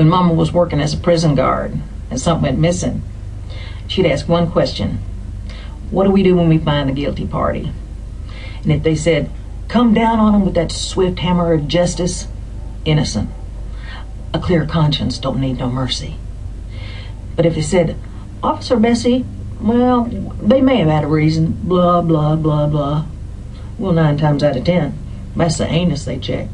When Mama was working as a prison guard and something went missing, she'd ask one question What do we do when we find the guilty party? And if they said, Come down on them with that swift hammer of justice, innocent. A clear conscience don't need no mercy. But if they said, Officer Bessie, well, they may have had a reason, blah, blah, blah, blah. Well, nine times out of ten, that's the anus they check.